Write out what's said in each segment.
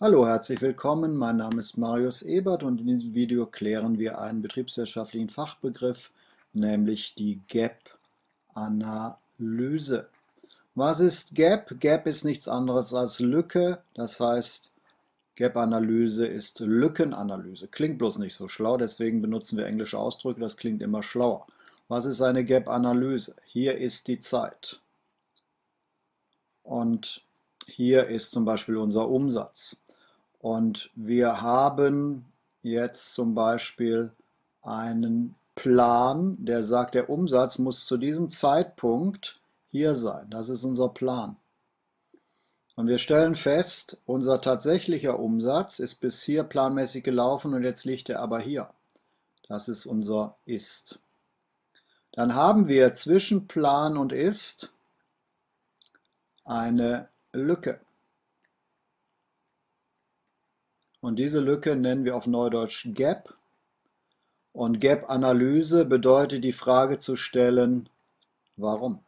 Hallo, herzlich willkommen. Mein Name ist Marius Ebert und in diesem Video klären wir einen betriebswirtschaftlichen Fachbegriff, nämlich die Gap-Analyse. Was ist Gap? Gap ist nichts anderes als Lücke, das heißt, Gap-Analyse ist Lückenanalyse. Klingt bloß nicht so schlau, deswegen benutzen wir englische Ausdrücke, das klingt immer schlauer. Was ist eine Gap-Analyse? Hier ist die Zeit. Und hier ist zum Beispiel unser Umsatz. Und wir haben jetzt zum Beispiel einen Plan, der sagt, der Umsatz muss zu diesem Zeitpunkt hier sein. Das ist unser Plan. Und wir stellen fest, unser tatsächlicher Umsatz ist bis hier planmäßig gelaufen und jetzt liegt er aber hier. Das ist unser Ist. Dann haben wir zwischen Plan und Ist eine Lücke. Und diese Lücke nennen wir auf Neudeutsch Gap. Und Gap-Analyse bedeutet die Frage zu stellen, warum?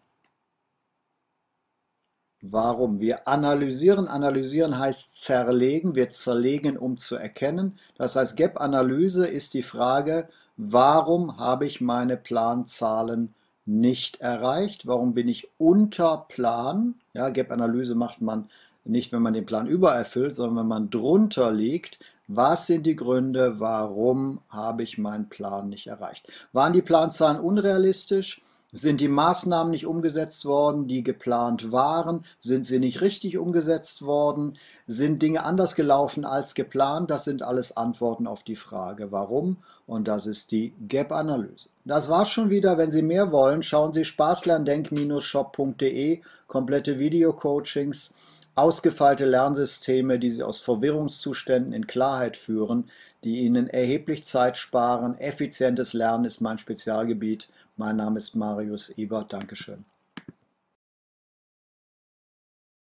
Warum? Wir analysieren. Analysieren heißt zerlegen. Wir zerlegen, um zu erkennen. Das heißt, Gap-Analyse ist die Frage, warum habe ich meine Planzahlen nicht erreicht? Warum bin ich unter Plan? Ja, Gap-Analyse macht man nicht, wenn man den Plan übererfüllt, sondern wenn man drunter liegt. Was sind die Gründe, warum habe ich meinen Plan nicht erreicht? Waren die Planzahlen unrealistisch? Sind die Maßnahmen nicht umgesetzt worden, die geplant waren? Sind sie nicht richtig umgesetzt worden? Sind Dinge anders gelaufen als geplant? Das sind alles Antworten auf die Frage, warum? Und das ist die Gap-Analyse. Das war's schon wieder. Wenn Sie mehr wollen, schauen Sie spaßlerndenk-shop.de, komplette Videocoachings ausgefeilte Lernsysteme, die Sie aus Verwirrungszuständen in Klarheit führen, die Ihnen erheblich Zeit sparen. Effizientes Lernen ist mein Spezialgebiet. Mein Name ist Marius Ebert. Dankeschön.